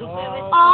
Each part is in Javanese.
아, 룹빼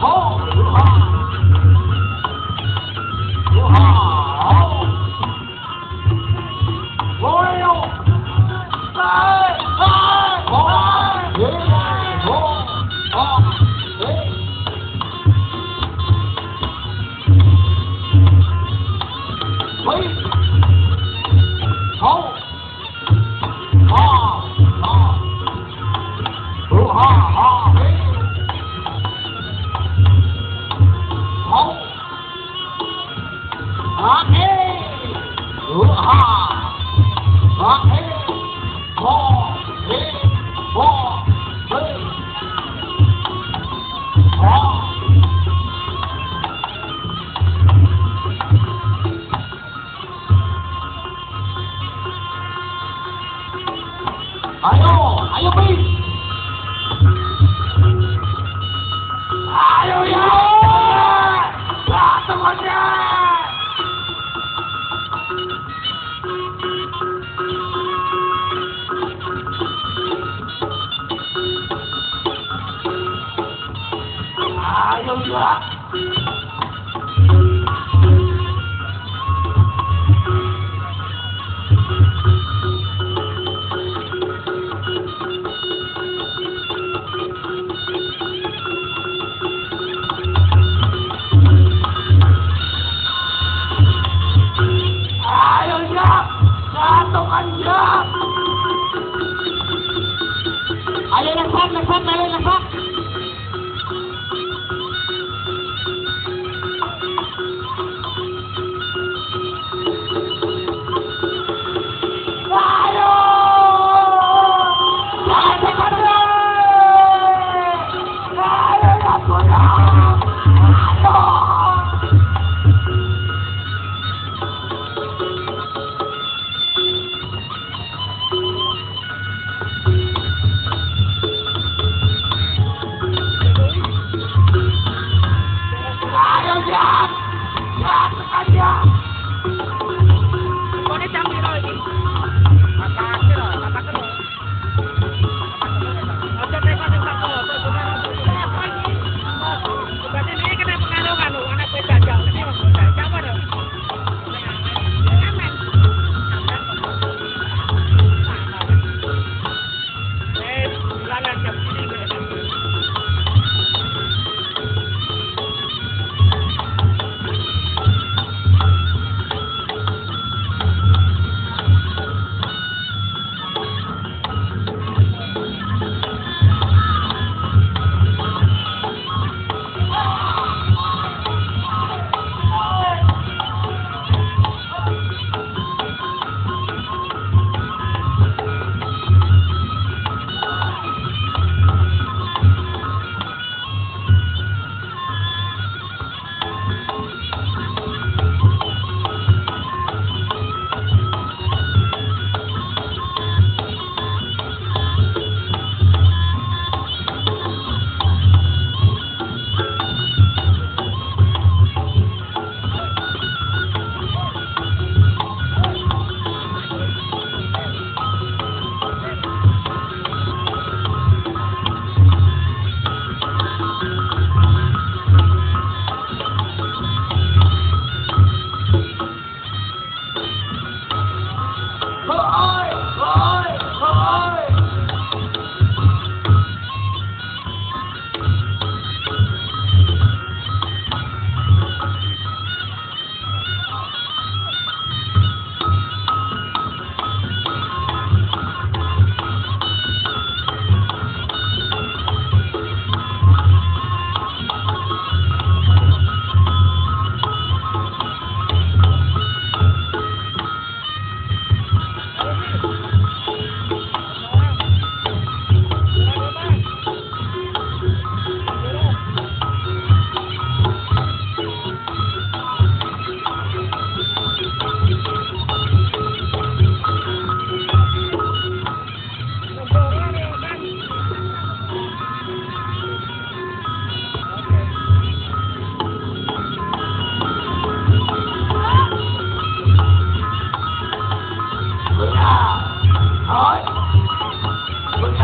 Oh, my 哎呦，哎呦喂！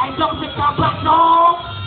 ឯងចង់ទៅការផ្លាស់ប្ដូរ